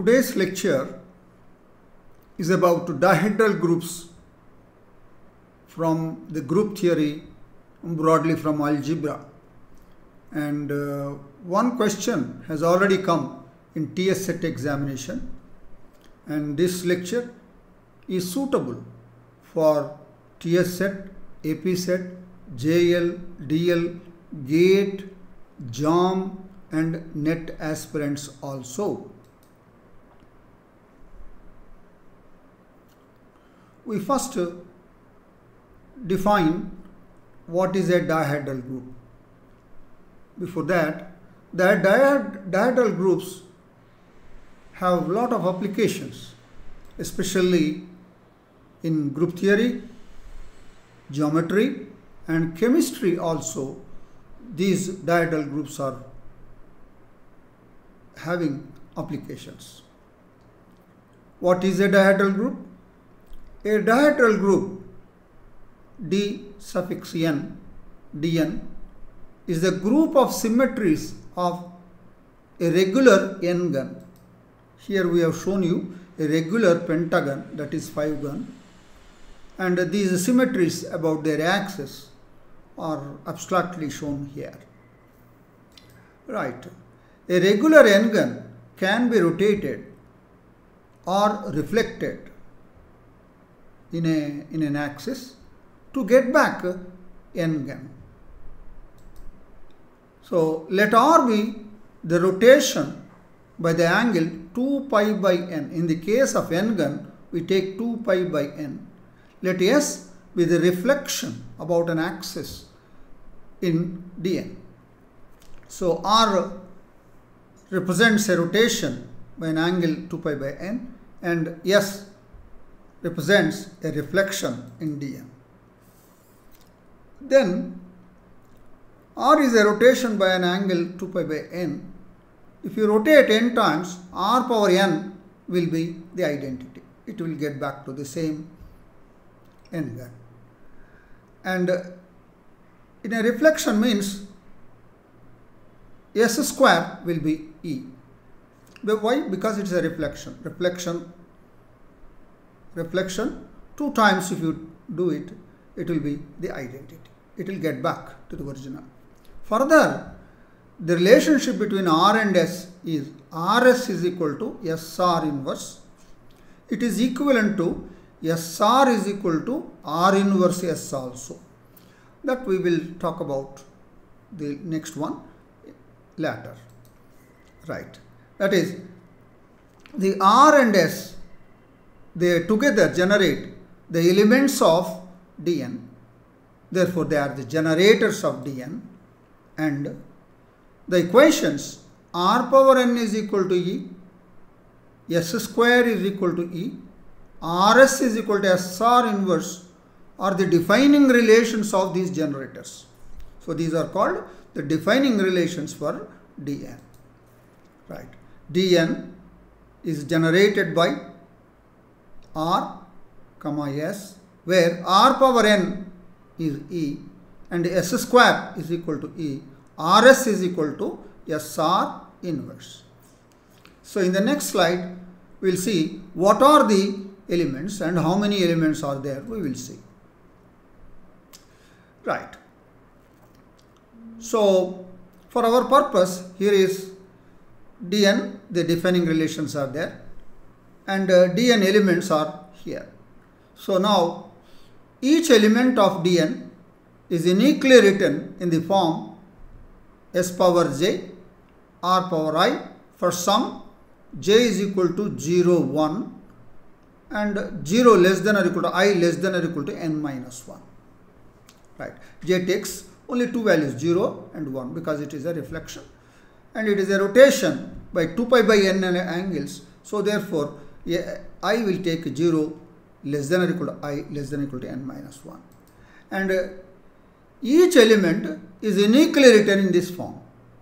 Today's lecture is about dihedral groups from the group theory, broadly from algebra. And uh, one question has already come in TS set examination, and this lecture is suitable for TS set, AP set, JL, DL, GATE, JAM, and NET aspirants also. We first define what is a dihedral group. Before that, the dihedral groups have a lot of applications, especially in group theory, geometry, and chemistry also. These dihedral groups are having applications. What is a dihedral group? A dihedral group d suffix n dn is the group of symmetries of a regular n-gon. Here we have shown you a regular pentagon that is 5-gon and these symmetries about their axis are abstractly shown here. Right. A regular n-gon can be rotated or reflected in, a, in an axis to get back n gamma. So let r be the rotation by the angle 2 pi by n. In the case of n-gon, we take 2 pi by n. Let s be the reflection about an axis in dn. So r represents a rotation by an angle 2 pi by n and s represents a reflection in dn. Then r is a rotation by an angle 2 pi by n. If you rotate n times, r power n will be the identity. It will get back to the same n-gon. And uh, in a reflection means s square will be e. Why? Because it is a reflection. Reflection, reflection. Two times if you do it, it will be the identity. It will get back to the original. Further, the relationship between R and S is RS is equal to SR inverse. It is equivalent to SR is equal to R inverse S also. That we will talk about the next one later. Right. That is, the R and S, they together generate the elements of Dn. Therefore, they are the generators of Dn. And the equations R power n is equal to E, S square is equal to E, RS is equal to SR inverse are the defining relations of these generators. So, these are called the defining relations for Dn. Right. Dn is generated by R, comma S, where R power n is E and S square is equal to E. RS is equal to SR inverse. So, in the next slide, we will see what are the elements and how many elements are there, we will see. Right. So, for our purpose, here is Dn, the defining relations are there, and uh, Dn elements are here. So, now each element of Dn is uniquely written in the form s power j r power i for some j is equal to 0 1 and 0 less than or equal to i less than or equal to n minus 1 right. J takes only two values 0 and 1 because it is a reflection. And it is a rotation by 2 pi by n angles. So therefore i will take 0 less than or equal to i less than or equal to n minus 1 and uh, each element is uniquely written in this form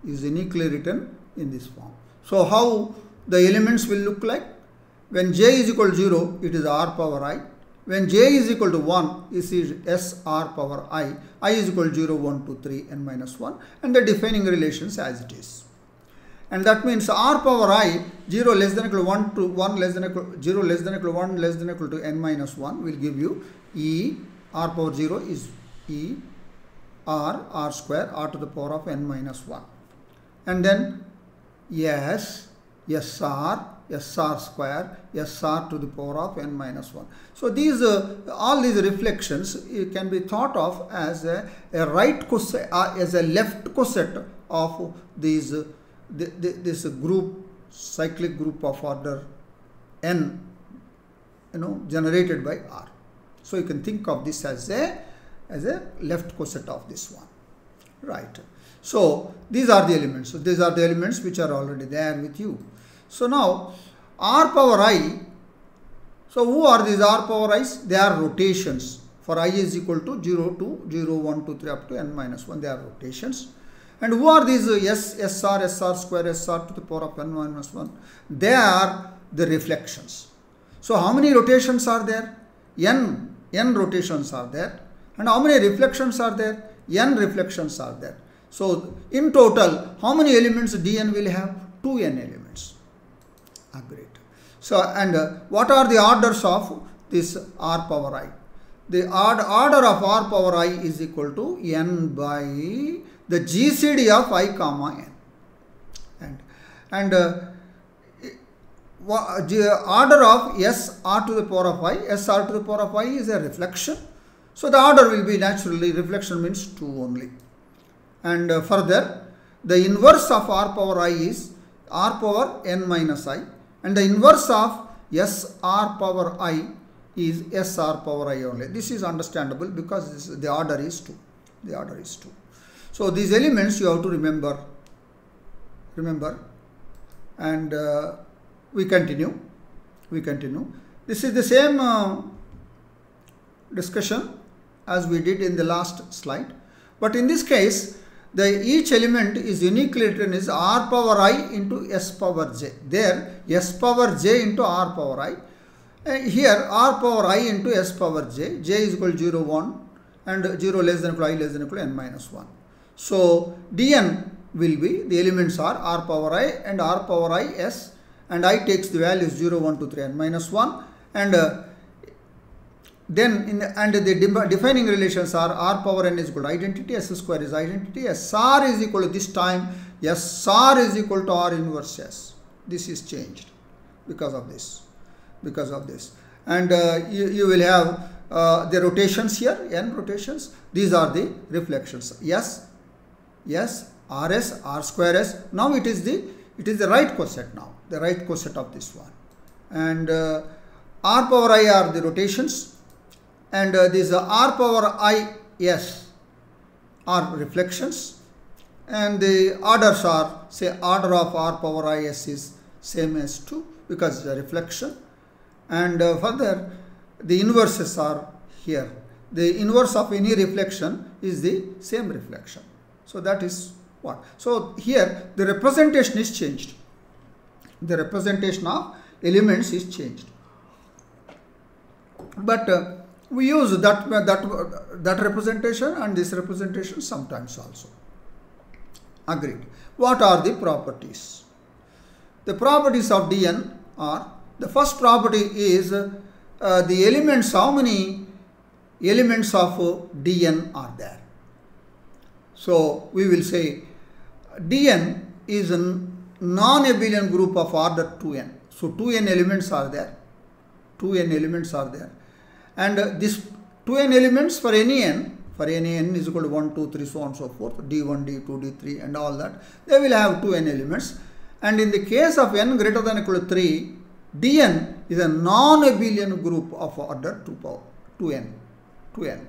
is uniquely written in this form. So how the elements will look like? When j is equal to 0 it is r power i. When j is equal to 1 it is s r power i. I is equal to 0 1 2 3 n minus 1 and the defining relations as it is and that means r power i 0 less than equal to 1 to 1 less than equal 0 less than equal to 1 less than equal to n minus 1 will give you e r power 0 is e r r square r to the power of n minus 1 and then s sr sr square sr to the power of n minus 1 so these uh, all these reflections can be thought of as a, a right coset uh, as a left coset of these uh, this a group cyclic group of order n you know generated by r. So you can think of this as a as a left coset of this one right? So these are the elements. So these are the elements which are already there with you. So now r power i so who are these r power i's? They are rotations. For i is equal to 0 to 0 1 2 3 up to n minus 1 they are rotations and who are these S, SR, SR square, SR to the power of n minus 1? They are the reflections. So how many rotations are there? N, N rotations are there. And how many reflections are there? N reflections are there. So in total, how many elements Dn will have? 2n elements. Agreed. So and uh, what are the orders of this r power i? The order of r power i is equal to n by the GCD of i comma n. And, and uh, order of s r to the power of i, s r to the power of i is a reflection. So the order will be naturally, reflection means 2 only. And uh, further, the inverse of r power i is r power n minus i and the inverse of s r power i is s r power i only. This is understandable because this, the order is 2. The order is 2. So these elements you have to remember, remember, and uh, we continue, we continue. This is the same uh, discussion as we did in the last slide, but in this case, the each element is uniquely written as r power i into s power j. There, s power j into r power i. And here, r power i into s power j. j is equal to 0, 1 and 0 less than equal to i less than equal to n minus 1. So Dn will be the elements are r power i and r power i s and i takes the values 0, 1, 2, 3 and minus 1 and uh, then in the, and the defining relations are r power n is equal to identity, s square is identity, sr is equal to this time sr is equal to r inverse s. This is changed because of this, because of this. And uh, you, you will have uh, the rotations here, n rotations. These are the reflections. Yes, yes square s. Now it is the it is the right coset now the right coset of this one. And uh, r power i are the rotations. And uh, these uh, r power i s are reflections. And the orders are say order of r power i s is same as 2 because a reflection. And uh, further the inverses are here. The inverse of any reflection is the same reflection so that is what. So here the representation is changed. The representation of elements is changed. But uh, we use that that that representation and this representation sometimes also. Agreed. What are the properties? The properties of Dn are the first property is uh, the elements. How many elements of uh, Dn are there? So we will say Dn is a non-abelian group of order 2n. So 2n elements are there. 2n elements are there. And uh, this 2n elements for any n, for any n is equal to 1, 2, 3, so on so forth, d1, d2, d3 and all that, they will have 2n elements. And in the case of n greater than equal to 3, dn is a non-abelian group of order 2 power 2n. 2n.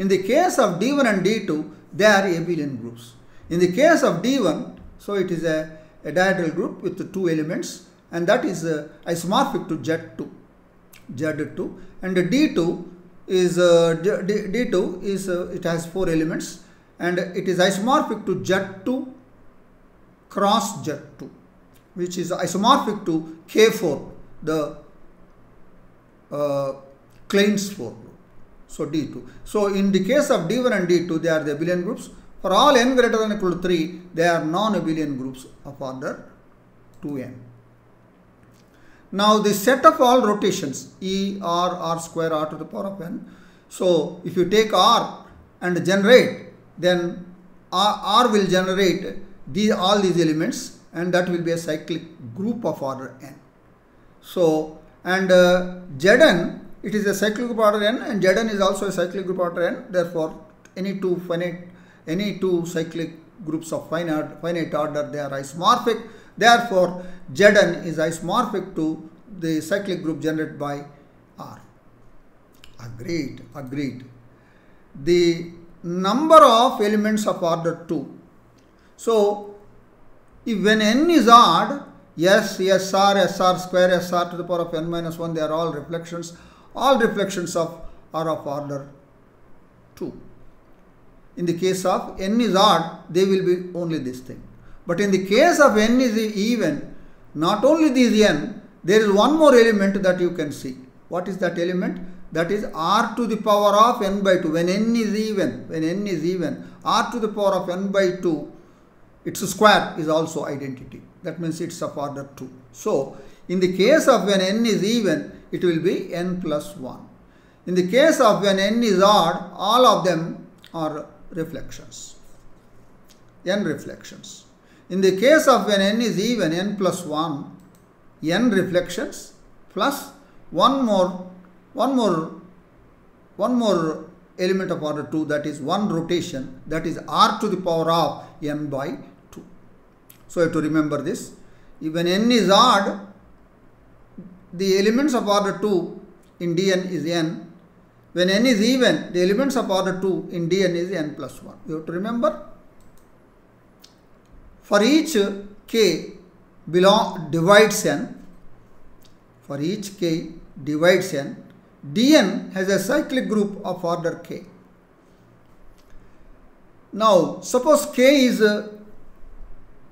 In the case of d1 and d2, they are abelian groups. In the case of D1, so it is a, a dihedral group with two elements and that is uh, isomorphic to Z2. Z2 and D2 is uh, D, 2 is uh, it has four elements and it is isomorphic to Z2 cross Z2 which is isomorphic to K4 the uh, Klein's 4 group. So D2. So in the case of D1 and D2 they are the abelian groups for all n greater than equal to 3, they are non-abelian groups of order 2n. Now the set of all rotations E, R, R square, R to the power of n. So if you take R and generate, then R, R will generate the, all these elements and that will be a cyclic group of order n. So and uh, Zn it is a cyclic group order n and Zn is also a cyclic group order n. Therefore, any two finite any two cyclic groups of finite finite order they are isomorphic. Therefore, Zn is isomorphic to the cyclic group generated by R. Agreed, agreed. The number of elements of order 2. So, if when n is odd, S, SR, SR square, SR to the power of n minus 1, they are all reflections. All reflections of are of order 2. In the case of n is odd, they will be only this thing. But in the case of n is even, not only this n, there is one more element that you can see. What is that element? That is r to the power of n by 2. When n is even, when n is even, r to the power of n by 2, its square is also identity. That means it's of order 2. So, in the case of when n is even, it will be n plus 1. In the case of when n is odd, all of them are reflections. n reflections. In the case of when n is even, n plus 1, n reflections plus one more, one more, one more element of order 2 that is one rotation that is r to the power of n by 2. So, you have to remember this. When n is odd, the elements of order 2 in Dn is n. When n is even, the elements of order 2 in Dn is n plus 1. You have to remember. For each k belong divides n, for each k divides n, Dn has a cyclic group of order k. Now, suppose k is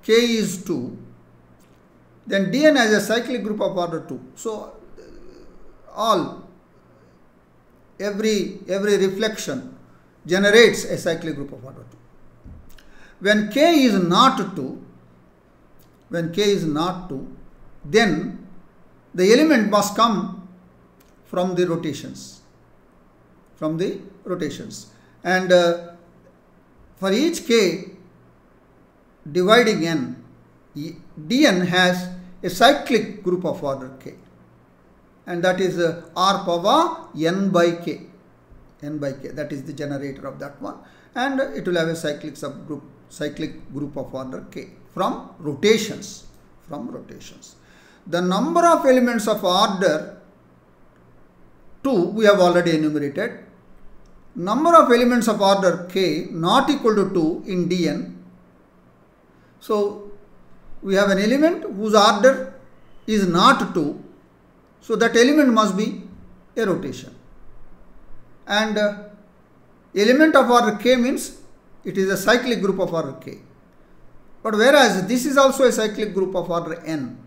k is 2, then Dn has a cyclic group of order 2. So, all every every reflection generates a cyclic group of order 2. When k is not 2, when k is not 2, then the element must come from the rotations. From the rotations. And uh, for each k dividing n, dn has a cyclic group of order k. And that is uh, r power n by k. n by k. That is the generator of that one. And it will have a cyclic subgroup, cyclic group of order k from rotations. From rotations. The number of elements of order 2 we have already enumerated. Number of elements of order k not equal to 2 in Dn. So, we have an element whose order is not 2. So, that element must be a rotation. And uh, element of order k means it is a cyclic group of order k. But whereas this is also a cyclic group of order n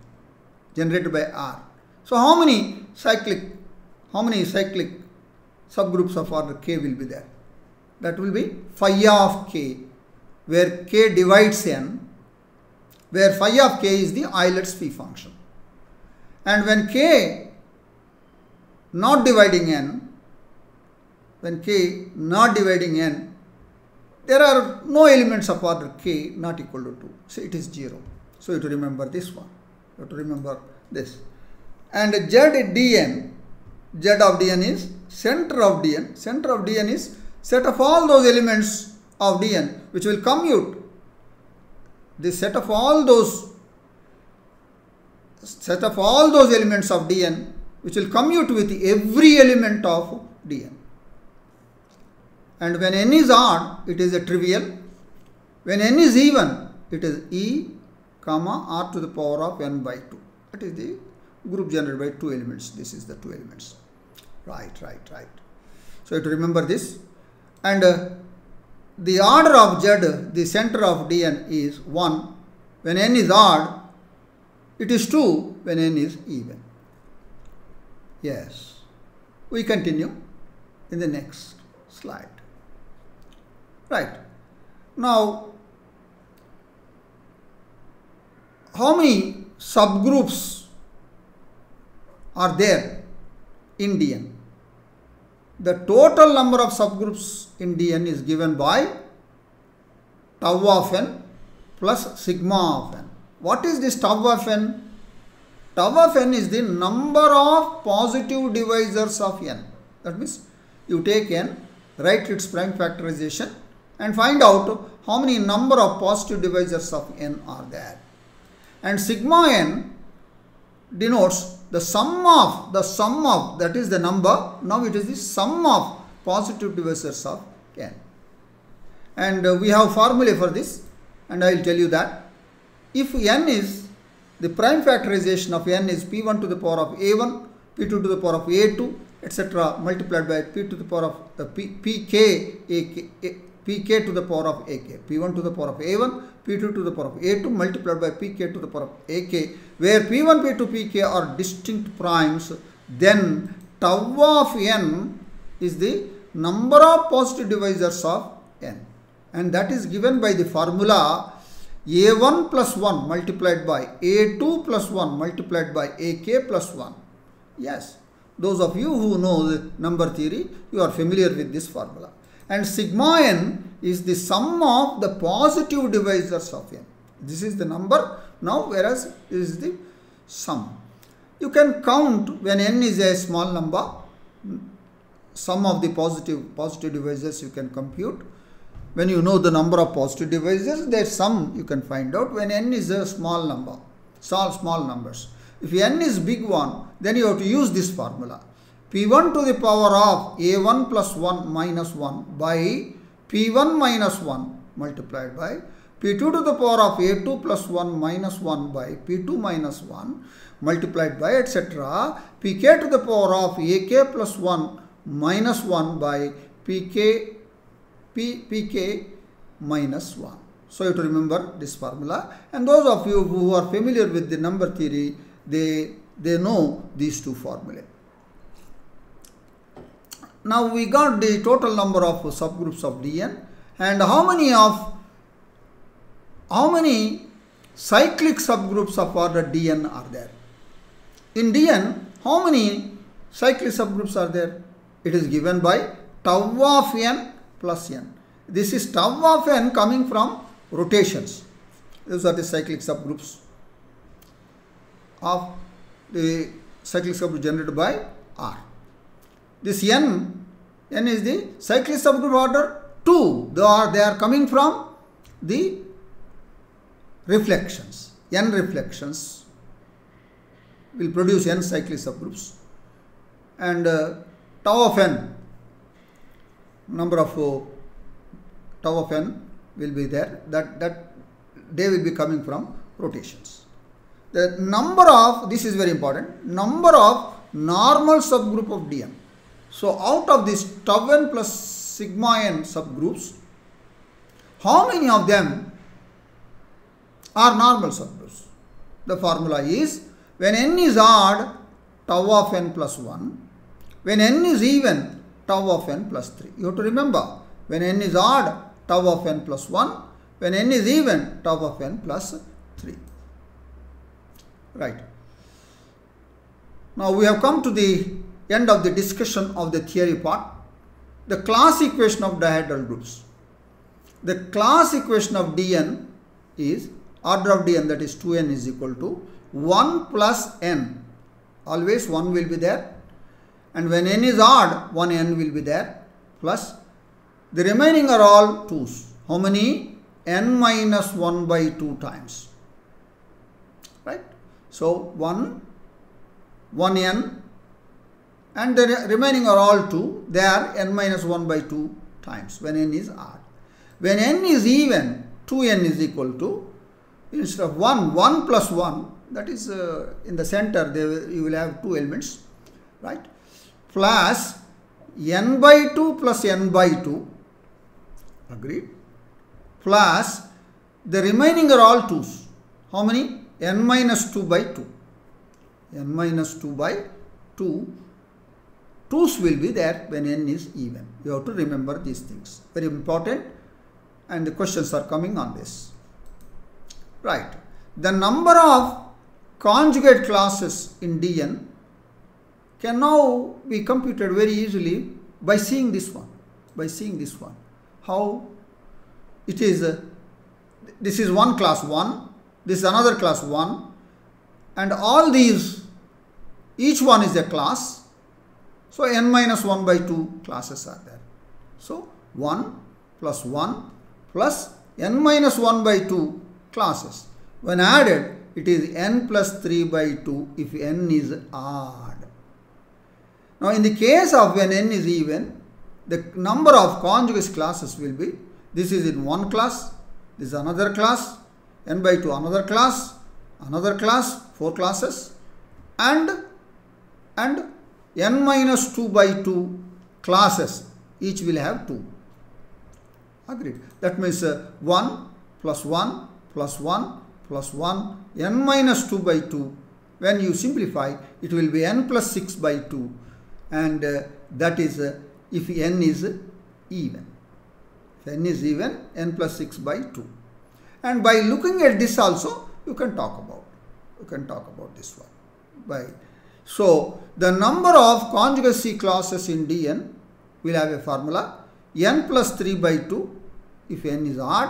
generated by R. So how many cyclic, how many cyclic subgroups of order k will be there? That will be phi of k, where k divides n, where phi of k is the Euler's phi function. And when k not dividing n, when k not dividing n, there are no elements of order k not equal to 2. So it is 0. So you have to remember this one. You have to remember this. And Z dn, Z of dn is center of dn. Center of dn is set of all those elements of dn which will commute. The set of all those set of all those elements of dn which will commute with every element of dn. And when n is odd, it is a trivial. When n is even, it is e comma r to the power of n by 2. That is the group generated by two elements. This is the two elements. Right, right, right. So you have to remember this. And uh, the order of Z, the center of Dn is 1. When n is odd, it is 2 when n is even. Yes. We continue in the next slide. Right. Now, how many subgroups are there in Dn. The total number of subgroups in Dn is given by tau of n plus sigma of n. What is this tau of n? Tau of n is the number of positive divisors of n. That means you take n, write its prime factorization and find out how many number of positive divisors of n are there. And sigma n denotes the sum of the sum of that is the number. Now it is the sum of positive divisors of n. And uh, we have formula for this and I will tell you that. If n is the prime factorization of n is p1 to the power of a1 p2 to the power of a2 etc multiplied by p to the power of the p, pk ak, pk to the power of ak p1 to the power of a1 p2 to the power of a2 multiplied by pk to the power of ak where p1 p2 pk are distinct primes then tau of n is the number of positive divisors of n. And that is given by the formula a1 plus 1 multiplied by a2 plus 1 multiplied by ak plus 1 yes. Those of you who know the number theory you are familiar with this formula and sigma n is the sum of the positive divisors of n. This is the number now whereas this is the sum. You can count when n is a small number sum of the positive positive divisors you can compute. When you know the number of positive divisors their sum you can find out when n is a small number small small numbers. If n is big one then you have to use this formula p1 to the power of a1 plus 1 minus 1 by p1 minus 1 multiplied by p2 to the power of a2 plus 1 minus 1 by p2 minus 1 multiplied by etc. pk to the power of ak plus 1 minus 1 by pk p, pk minus 1. So you have to remember this formula and those of you who are familiar with the number theory they, they know these two formulae. Now we got the total number of subgroups of Dn and how many of how many cyclic subgroups of order Dn are there? In Dn, how many cyclic subgroups are there? It is given by tau of n plus n. This is tau of n coming from rotations. These are the cyclic subgroups of the cyclic subgroup generated by R. This n, n is the cyclic subgroup order 2. They are, they are coming from the reflections. n reflections will produce n cyclic subgroups. And uh, tau of n, number of uh, tau of n will be there. That, that they will be coming from rotations. The number of, this is very important, number of normal subgroup of Dn so out of this tau n plus sigma n subgroups, how many of them are normal subgroups? The formula is when n is odd, tau of n plus 1. When n is even, tau of n plus 3. You have to remember, when n is odd, tau of n plus 1. When n is even, tau of n plus 3. Right. Now we have come to the end of the discussion of the theory part, the class equation of dihedral groups. The class equation of dn is order of dn that is 2n is equal to 1 plus n. Always 1 will be there and when n is odd 1 n will be there plus the remaining are all 2's. How many? n minus 1 by 2 times. Right? So 1, 1n and the remaining are all 2 they are n minus 1 by 2 times when n is odd. When n is even 2n is equal to instead of 1 1 plus 1 that is uh, in the center there you will have two elements right? Plus n by 2 plus n by 2 agreed? Plus the remaining are all 2's how many? n minus 2 by 2 n minus 2 by 2 2's will be there when n is even. You have to remember these things. Very important and the questions are coming on this. Right. The number of conjugate classes in Dn can now be computed very easily by seeing this one. By seeing this one. How it is, uh, this is one class 1, this is another class 1 and all these, each one is a class. So n minus 1 by 2 classes are there. So 1 plus 1 plus n minus 1 by 2 classes. When added, it is n plus 3 by 2 if n is odd. Now, in the case of when n is even, the number of conjugate classes will be this is in one class, this is another class, n by 2 another class, another class, four classes, and and n minus 2 by 2 classes, each will have 2. Agreed. That means uh, 1 plus 1 plus 1 plus 1 n minus 2 by 2. When you simplify, it will be n plus 6 by 2 and uh, that is uh, if n is even. If n is even, n plus 6 by 2. And by looking at this also, you can talk about. You can talk about this one. By so the number of conjugacy classes in Dn will have a formula n plus 3 by 2 if n is odd,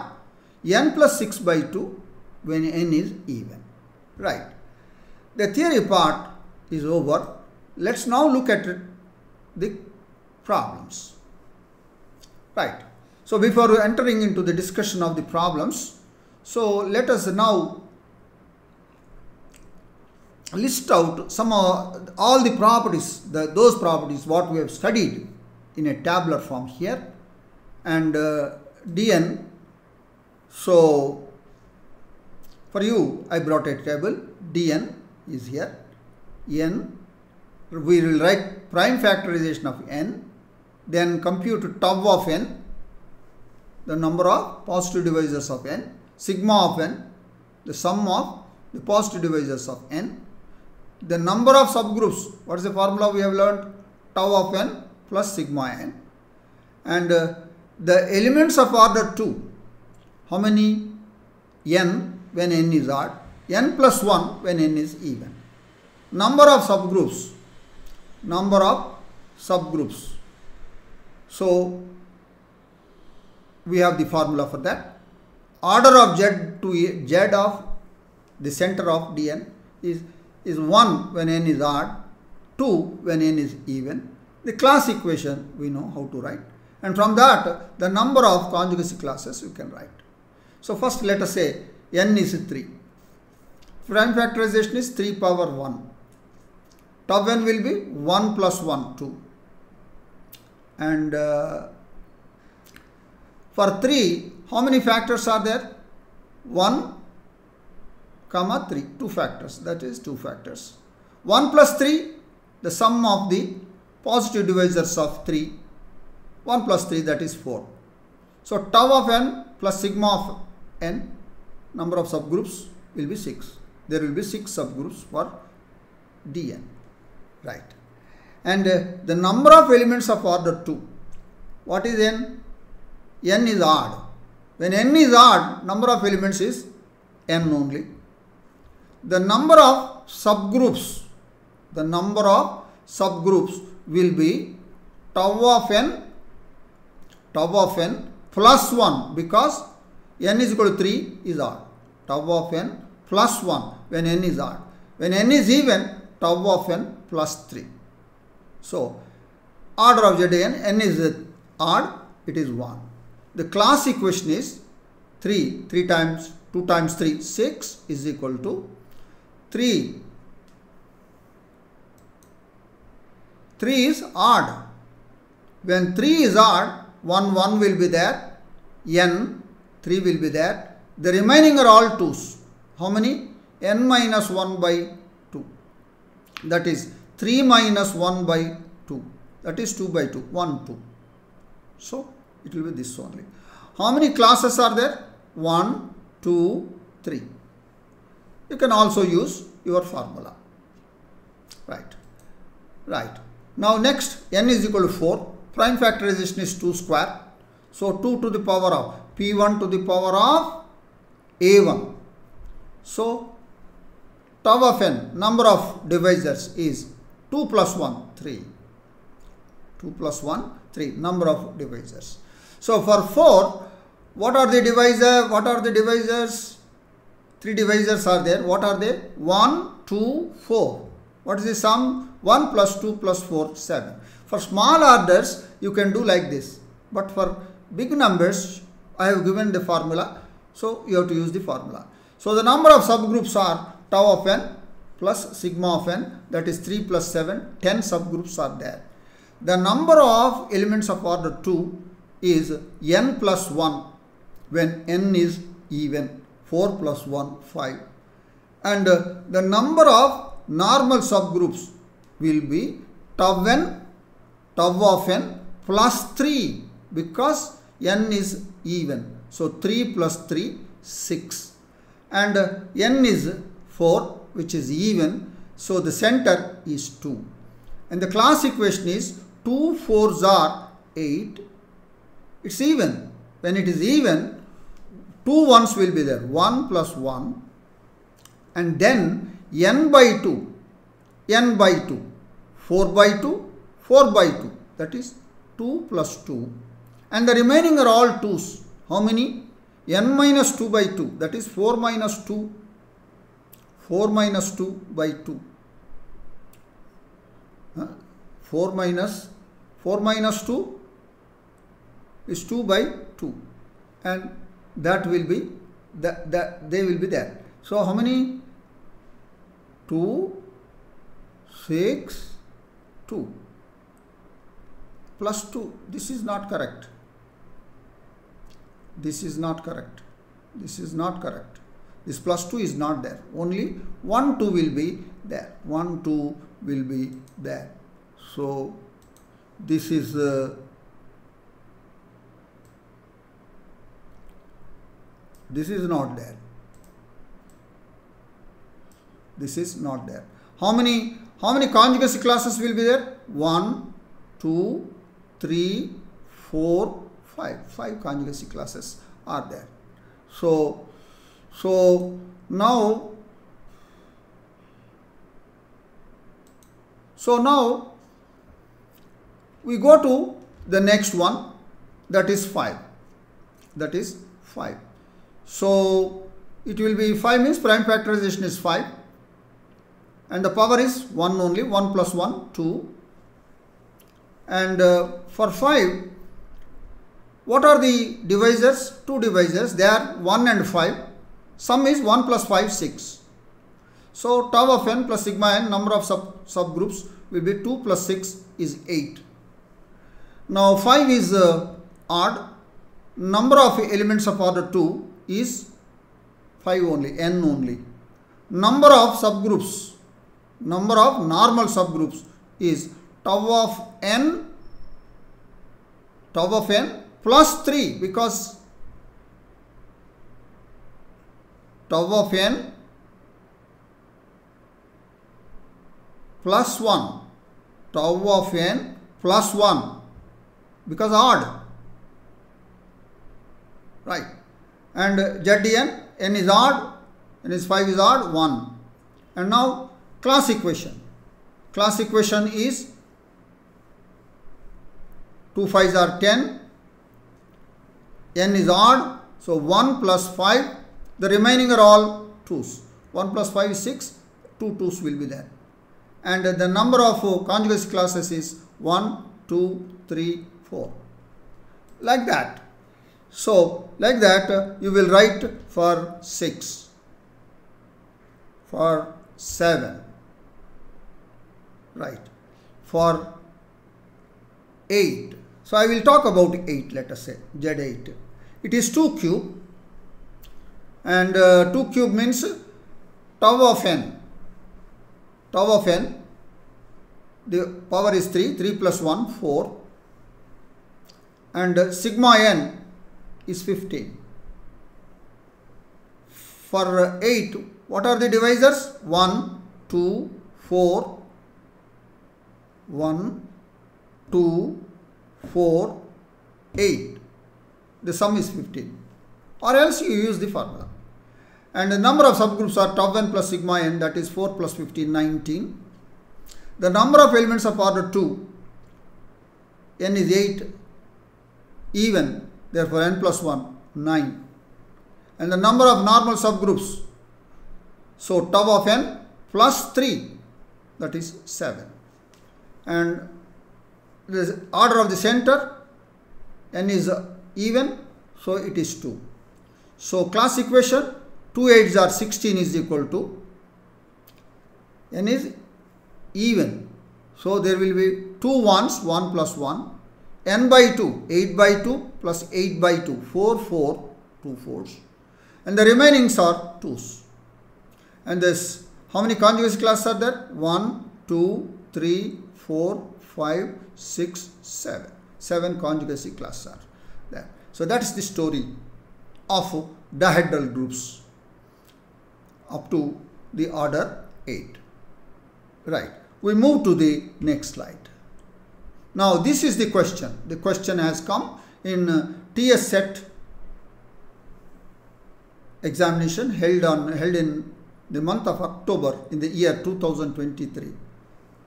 n plus 6 by 2 when n is even. Right. The theory part is over. Let's now look at the problems. Right. So before entering into the discussion of the problems, so let us now list out some of all the properties, the, those properties what we have studied in a tabular form here and uh, dn. So for you I brought a table dn is here n we will write prime factorization of n then compute tau of n the number of positive divisors of n sigma of n the sum of the positive divisors of n the number of subgroups what is the formula we have learned? Tau of n plus sigma n. And uh, the elements of order 2 how many? N when n is odd n plus 1 when n is even. Number of subgroups number of subgroups. So we have the formula for that. Order of z to z of the center of dn is is 1 when n is odd 2 when n is even. The class equation we know how to write. And from that the number of conjugacy classes you can write. So first let us say n is 3 prime factorization is 3 power 1 Top n will be 1 plus 1 2 and uh, for 3 how many factors are there? 1 comma 3 two factors. That is two factors. 1 plus 3 the sum of the positive divisors of 3 1 plus 3 that is 4 so tau of n plus sigma of n number of subgroups will be 6 there will be 6 subgroups for dn. Right. And uh, the number of elements of order 2 what is n? N is odd. When n is odd number of elements is n only the number of subgroups the number of subgroups will be tau of n tau of n plus 1 because n is equal to 3 is odd. Tau of n plus 1 when n is odd. When n is even tau of n plus 3 so order of zn n is odd it is 1 the class equation is 3 3 times 2 times 3 6 is equal to 3 3 is odd. When 3 is odd 1 1 will be there n 3 will be there. The remaining are all 2's how many? N minus 1 by 2 that is 3 minus 1 by 2 that is 2 by 2 1 2 so it will be this only. How many classes are there? 1 2 3 you can also use your formula right right now next n is equal to 4 prime factorization is 2 square so 2 to the power of p1 to the power of a1 so tau of n, number of divisors is 2 plus 1, 3. 2 plus 1, 3, number of divisors. So for 4, what are the divisor? What are the divisors? Three divisors are there. What are they? 1, 2, 4. What is the sum? 1 plus 2 plus 4, 7. For small orders, you can do like this. But for big numbers, I have given the formula. So you have to use the formula. So the number of subgroups are tau of n plus sigma of n that is 3 plus 7, 10 subgroups are there. The number of elements of order 2 is n plus 1 when n is even 4 plus 1 5 and uh, the number of normal subgroups will be tau n tau of n plus 3 because n is even. So 3 plus 3 6 and uh, n is 4 which is even. So the center is 2 and the class equation is 2 4s are 8 it's even. When it is even two ones will be there. 1 plus 1 and then n by 2 n by 2 4 by 2 4 by 2 that is 2 plus 2 and the remaining are all 2's how many? N minus 2 by 2 that is 4 minus 2 4 minus 2 by 2 huh? 4 minus 4 minus 2 is 2 by 2 and that will be that, that they will be there. So how many? 2 6 2 plus 2 this is not correct. This is not correct. This is not correct. This plus 2 is not there. Only 1 2 will be there. 1 2 will be there. So this is uh, this is not there. This is not there. How many how many conjugacy classes will be there? 1 2 3 4 5 5 conjugacy classes are there. So so now so now we go to the next one that is 5 that is 5 so it will be 5 means prime factorization is 5 and the power is 1 only 1 plus 1 2 and uh, for 5 what are the divisors? Two divisors they are 1 and 5 sum is 1 plus 5 6 so tau of n plus sigma n number of sub subgroups will be 2 plus 6 is 8 now 5 is uh, odd. Number of elements of order 2 is 5 only n only. Number of subgroups number of normal subgroups is tau of n tau of n plus 3 because tau of n plus 1 tau of n plus 1 because odd. Right and zdn n is odd n is 5 is odd 1 and now class equation. Class equation is 2 5s are 10 n is odd so 1 plus 5 the remaining are all 2's 1 plus 5 is 6 2 2's will be there. And the number of conjugacy classes is 1 2 3 4 like that so like that you will write for 6 for 7 right for 8 so i will talk about 8 let us say z8 it is 2 cube and uh, 2 cube means tau of n. Tau of n the power is 3 3 plus 1 4 and uh, sigma n is 15 for uh, 8 what are the divisors? 1 2 4 1 2 4 8 the sum is 15 or else you use the formula. And the number of subgroups are tau n plus sigma n that is 4 plus 15 19 the number of elements of order 2 n is 8 even therefore n plus 1 9 and the number of normal subgroups. So tau of n plus 3 that is 7 and the order of the center n is even so it is 2 so class equation 2 8s are 16 is equal to n is even. So there will be two ones 1 plus 1 n by 2 8 by 2 plus 8 by 2 4 4 2 fours. And the remainings are 2s and this how many conjugacy classes are there? 1 2 3 4 5 6 7 7 conjugacy classes are there. So that is the story of dihedral groups up to the order 8 right. We move to the next slide now this is the question. The question has come in uh, ts set examination held on held in the month of october in the year 2023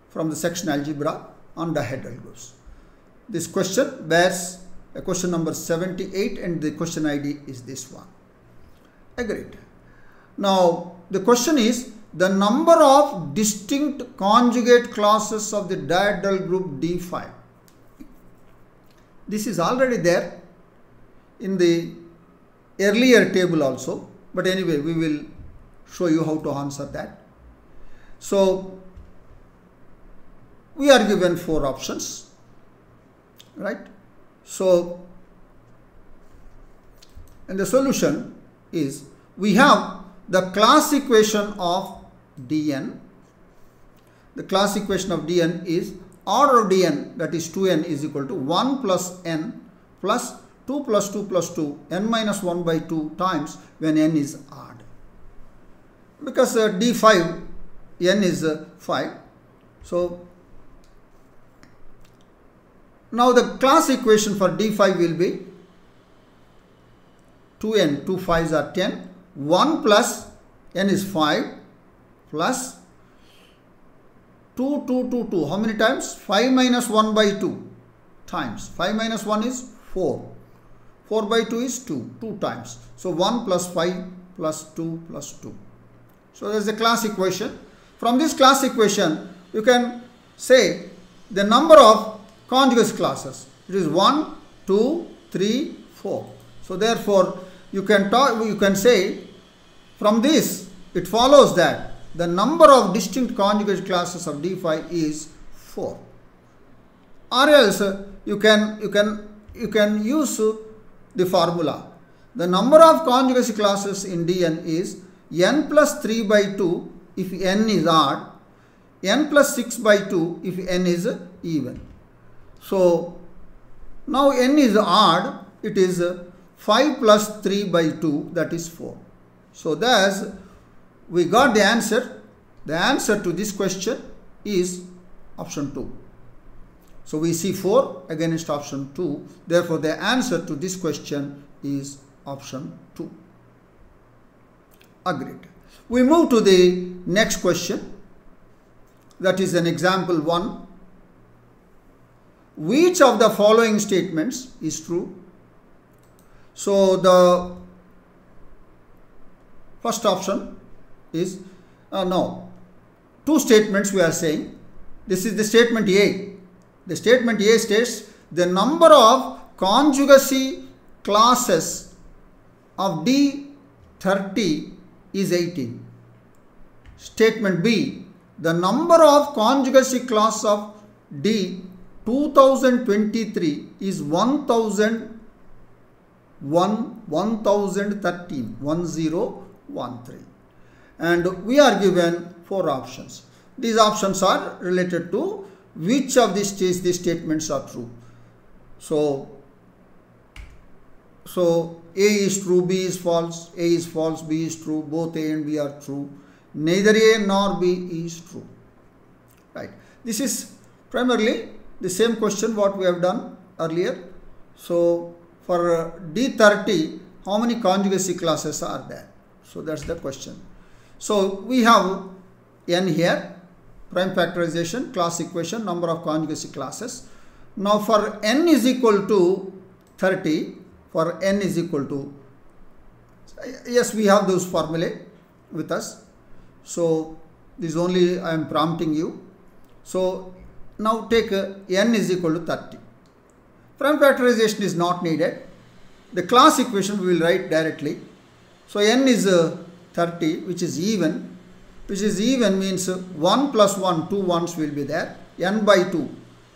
from the section algebra on dihedral groups this question bears a question number 78 and the question id is this one. Agreed. Now the question is the number of distinct conjugate classes of the dihedral group D5. This is already there in the earlier table also, but anyway, we will show you how to answer that. So, we are given four options, right? So, and the solution is we have the class equation of dn. The class equation of dn is order of dn that is 2n is equal to 1 plus n plus 2 plus 2 plus 2 n minus 1 by 2 times when n is odd. Because uh, d5 n is uh, 5. So now the class equation for d5 will be 2n, 2 5s are 10, 1 plus n is 5 plus 2, 2, 2, 2. How many times? 5 minus 1 by 2 times. 5 minus 1 is 4. 4 by 2 is 2, 2 times. So 1 plus 5 plus 2 plus 2. So there is a class equation. From this class equation, you can say the number of conjugate classes. It is 1, 2, 3, 4. So therefore, you can talk, you can say from this, it follows that the number of distinct conjugate classes of D5 is 4. Or else uh, you can, you can, you can use uh, the formula. The number of conjugacy classes in Dn is n plus 3 by 2 if n is odd, n plus 6 by 2 if n is uh, even. So now n is odd, it is 5 plus 3 by 2 that is 4. So thus we got the answer. The answer to this question is option 2. So we see 4 against option 2. Therefore, the answer to this question is option 2. Agreed. We move to the next question. That is an example 1. Which of the following statements is true? So the first option is uh, no. Two statements we are saying. This is the statement A. The statement A states the number of conjugacy classes of D30 is 18. Statement B. The number of conjugacy class of D 2023 is 1000 1 1013 1013 and we are given four options. These options are related to which of these these statements are true. So, so A is true, B is false, A is false, B is true, both A and B are true. Neither A nor B is true. Right. This is primarily the same question what we have done earlier. So, for D30, how many conjugacy classes are there? So that's the question. So we have n here, prime factorization, class equation, number of conjugacy classes. Now for n is equal to 30, for n is equal to, yes we have those formulae with us. So this only I am prompting you. So now take uh, n is equal to 30. Prime factorization is not needed. The class equation we will write directly. So n is uh, 30 which is even. Which is even means uh, 1 plus 1, 2 ones will be there. n by 2,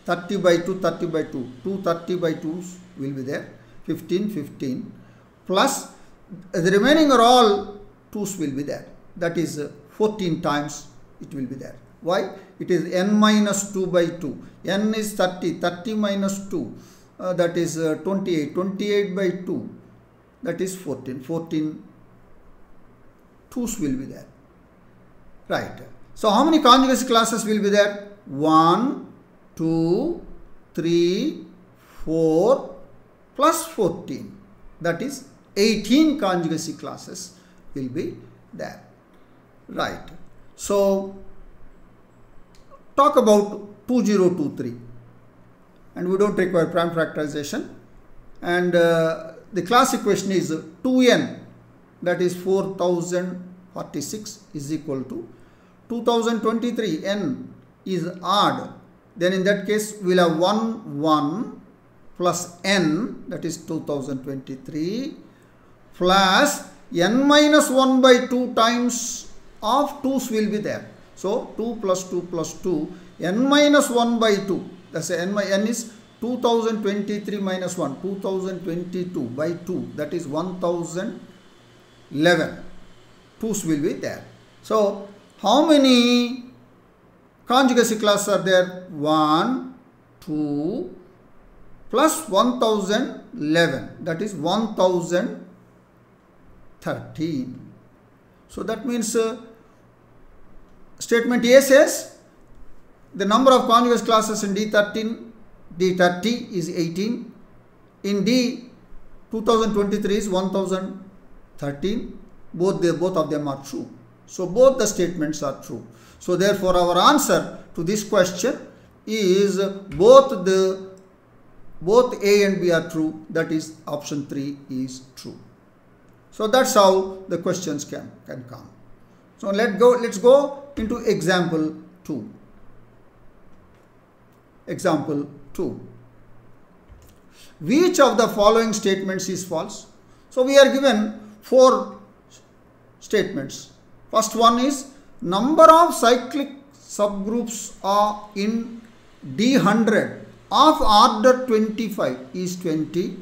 30 by 2, 30 by 2, 2 30 by 2s will be there. 15, 15 plus the remaining are all 2s will be there. That is uh, 14 times it will be there. Why? It is n minus 2 by 2. n is 30, 30 minus 2 uh, that is uh, 28 28 by 2 that is 14 14 2's will be there. Right. So how many conjugacy classes will be there? 1 2 3 4 plus 14 that is 18 conjugacy classes will be there. Right. So talk about 2023 and we don't require prime factorization. And uh, the class equation is 2n that is 4046 is equal to 2023 n is odd. Then in that case we'll have 1 1 plus n that is 2023 plus n minus 1 by 2 times of 2's will be there. So 2 plus 2 plus 2 n minus 1 by 2 that's n by n is 2023 minus 1 2022 by 2 that is 1011 2's will be there. So how many conjugacy classes are there? 1 2 plus 1011 that is 1013 so that means uh, statement A says the number of conjugacy classes in D13 D30 is 18. In D 2023 is 1013. Both, they, both of them are true. So both the statements are true. So therefore our answer to this question is both the both A and B are true. That is option 3 is true. So that's how the questions can, can come. So let go, let's go into example 2. Example 2. Which of the following statements is false? So we are given four statements. First one is number of cyclic subgroups are in D100 of order 25 is 20.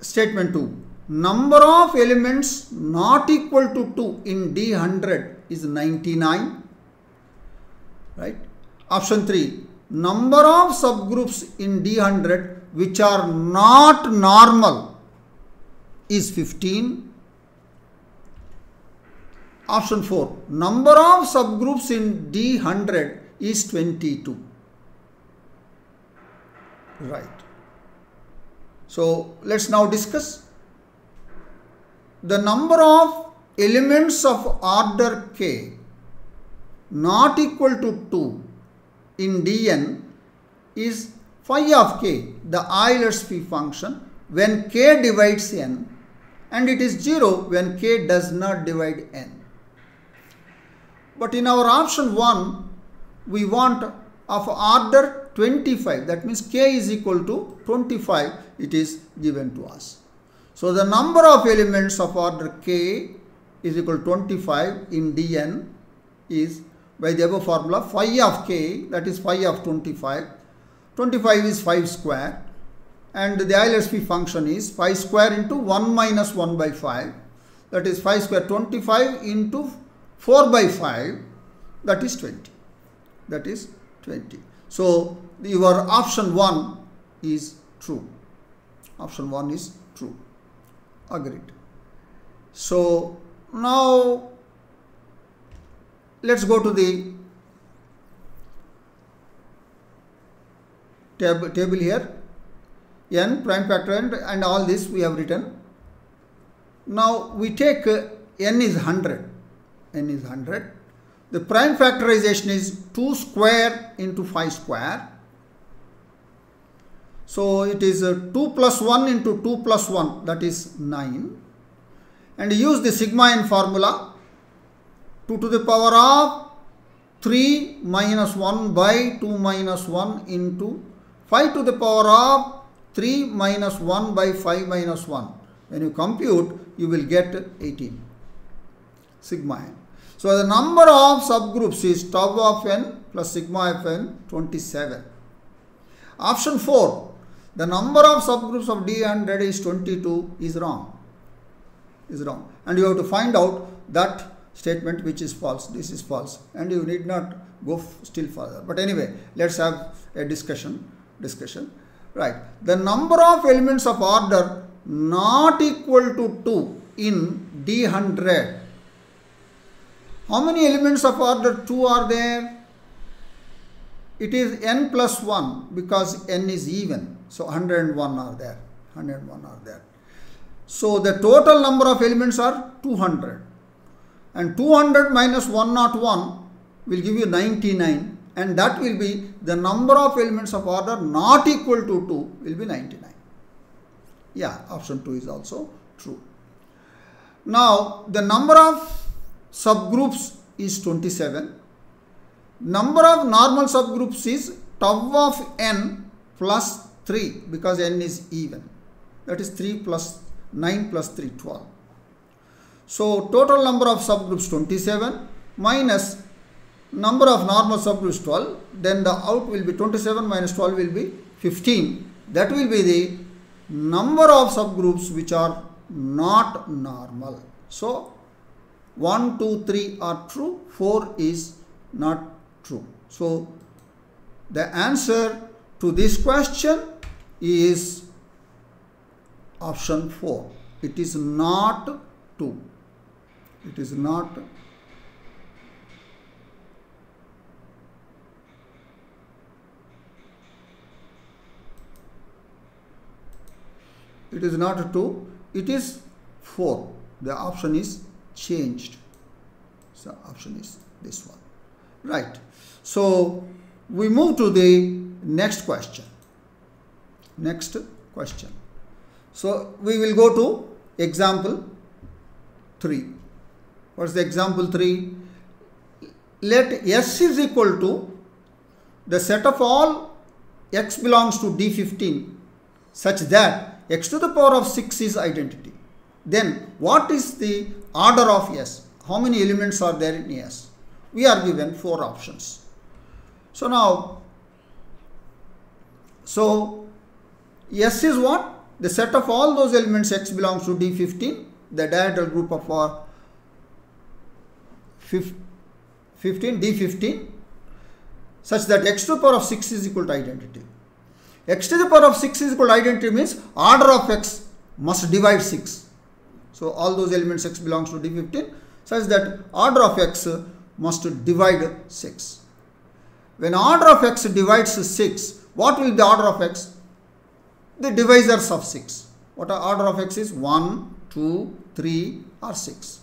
Statement 2. Number of elements not equal to 2 in D100 is 99 right option 3 number of subgroups in d100 which are not normal is 15 option 4 number of subgroups in d100 is 22 right. So let's now discuss the number of elements of order k not equal to 2 in Dn is phi of k, the Euler's phi function, when k divides n and it is 0 when k does not divide n. But in our option 1, we want of order 25, that means k is equal to 25, it is given to us. So the number of elements of order k is equal to 25 in Dn is by the above formula phi of k that is phi of 25 25 is 5 square and the Euler's phi function is phi square into 1 minus 1 by 5 that is phi square 25 into 4 by 5 that is 20 that is 20 so your option 1 is true. Option 1 is true. Agreed. So now let's go to the tab table here n prime factor and, and all this we have written. Now we take uh, n is 100. n is 100. The prime factorization is 2 square into 5 square. So it is uh, 2 plus 1 into 2 plus 1 that is 9 and use the sigma n formula 2 to the power of 3 minus 1 by 2 minus 1 into 5 to the power of 3 minus 1 by 5 minus 1. When you compute, you will get 18 sigma n. So the number of subgroups is tau of n plus sigma of n 27. Option 4. The number of subgroups of D100 is 22 is wrong. Is wrong. And you have to find out that statement which is false. This is false. And you need not go still further. But anyway, let's have a discussion. Discussion. Right. The number of elements of order not equal to 2 in D100 how many elements of order 2 are there? It is n plus 1 because n is even. So 101 are there. 101 are there. So the total number of elements are 200. And 200 minus 101 will give you 99 and that will be the number of elements of order not equal to 2 will be 99. Yeah, option 2 is also true. Now the number of subgroups is 27. Number of normal subgroups is tau of n plus 3 because n is even. That is 3 plus 9 plus 3, 12. So total number of subgroups 27 minus number of normal subgroups 12. Then the out will be 27 minus 12 will be 15. That will be the number of subgroups which are not normal. So 1, 2, 3 are true, 4 is not true. So, the answer to this question is option 4. It is not 2. It is not it is not 2 it is 4 the option is changed. So option is this one. Right. So we move to the next question. Next question. So we will go to example 3. What's the example 3? Let S is equal to the set of all x belongs to D15 such that x to the power of 6 is identity. Then what is the order of S? How many elements are there in S? We are given four options. So now, so S is what? The set of all those elements X belongs to D15, the dihedral group of our 15, D15 such that x to the power of 6 is equal to identity. x to the power of 6 is equal to identity means order of x must divide 6. So all those elements x belongs to D15 such that order of x must divide 6. When order of x divides 6, what will the order of x? The divisors of 6. What are order of x is? 1, 2, 3 or 6.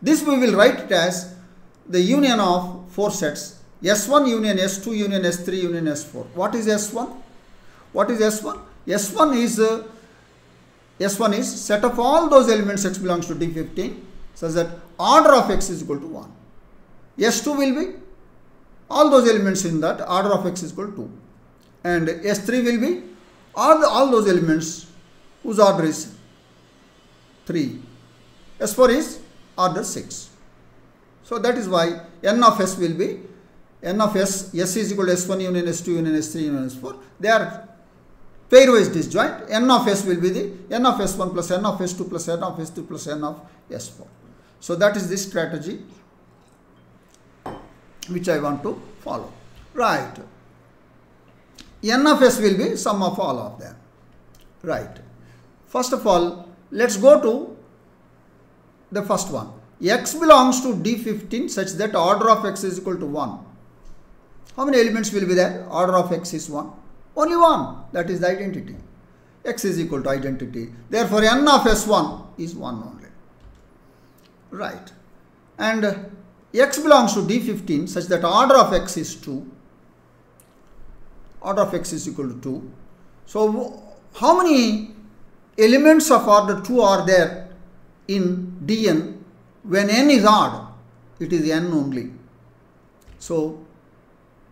This we will write it as the union of 4 sets S1 union S2 union S3 union S4. What is S1? What is S1? S1 is uh, S1 is set of all those elements x belongs to D15 such that order of x is equal to 1. S2 will be all those elements in that order of x is equal to 2. And S3 will be all, the, all those elements whose order is 3. S4 is order 6. So that is why n of s will be n of s, s is equal to s1 union s2 union s3 union s4. They are pairwise disjoint n of s will be the n of s1 plus n of s2 plus n of s3 plus n of s4. So that is the strategy which I want to follow. Right. n of s will be sum of all of them. Right. First of all, let's go to the first one. x belongs to D15 such that order of x is equal to 1. How many elements will be there? Order of x is 1. Only one, that is the identity. x is equal to identity. Therefore, n of S1 is 1 only. Right. And x belongs to D15 such that order of x is 2. Order of x is equal to 2. So, how many elements of order 2 are there in Dn when n is odd? It is n only. So,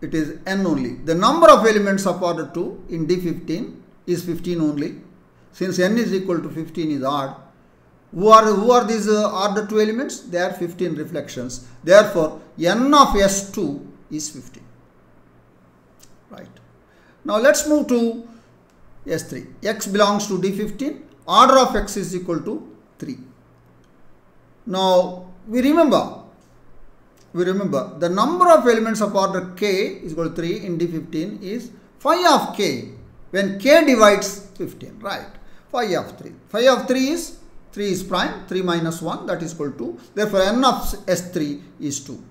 it is n only. The number of elements of order 2 in D15 is 15 only. Since n is equal to 15 is odd, who are, who are these uh, order 2 elements? They are 15 reflections. Therefore, n of S2 is 15. Right. Now, let us move to S3. x belongs to D15. Order of x is equal to 3. Now, we remember we remember the number of elements of order k is equal to 3 in D15 is phi of k when k divides 15, right? Phi of 3. Phi of 3 is 3 is prime, 3 minus 1 that is equal to, therefore n of S3 is 2.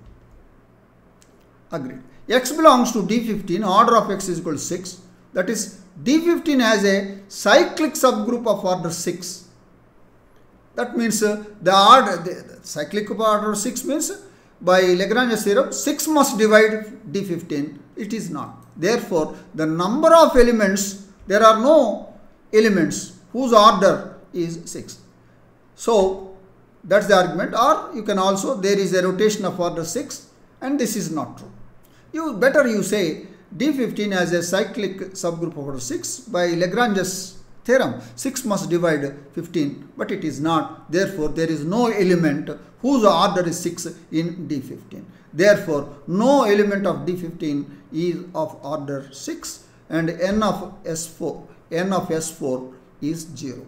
Agreed. x belongs to D15, order of x is equal to 6. That is D15 has a cyclic subgroup of order 6. That means uh, the order, the, cyclic order 6 means by Lagrange's theorem 6 must divide D15. It is not. Therefore, the number of elements, there are no elements whose order is 6. So, that's the argument or you can also, there is a rotation of order 6 and this is not true. You better you say D15 has a cyclic subgroup of order 6 by Lagrange's theorem 6 must divide 15 but it is not therefore there is no element whose order is 6 in D15 therefore no element of D15 is of order 6 and n of S4 n of S4 is 0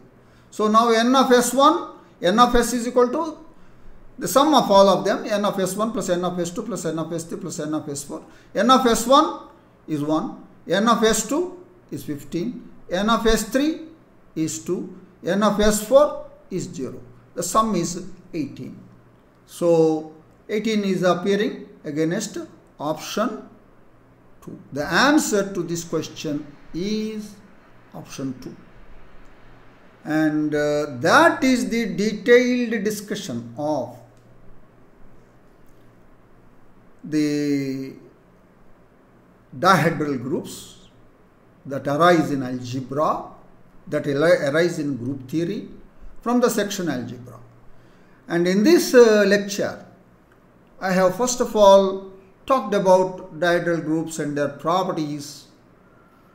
so now n of S1 n of S is equal to the sum of all of them n of S1 plus n of S2 plus n of S3 plus n of S4 n of S1 is 1 n of S2 is 15 n of S3 is 2, n of S4 is 0. The sum is 18. So, 18 is appearing against option 2. The answer to this question is option 2. And uh, that is the detailed discussion of the dihedral groups that arise in algebra that arise in group theory from the section algebra. And in this uh, lecture, I have first of all talked about dihedral groups and their properties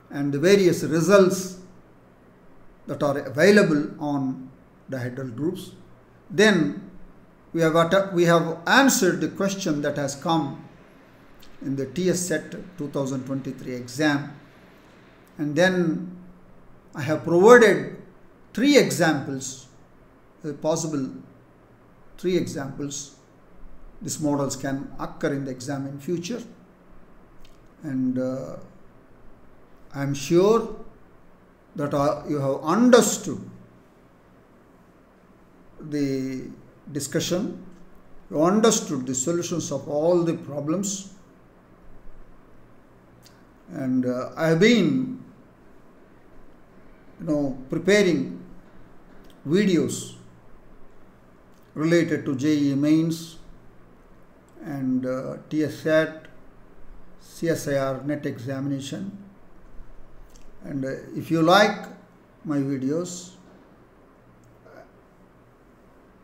and the various results that are available on dihedral groups. Then we have, we have answered the question that has come in the TS set 2023 exam and then I have provided three examples, possible three examples. These models can occur in the exam in future. And uh, I am sure that uh, you have understood the discussion, you understood the solutions of all the problems. And uh, I have been you know, preparing videos related to JEE mains and uh, TS SET, CSIR net examination. And uh, if you like my videos,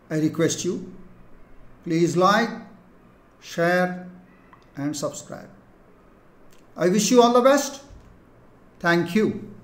I request you, please like, share and subscribe. I wish you all the best. Thank you.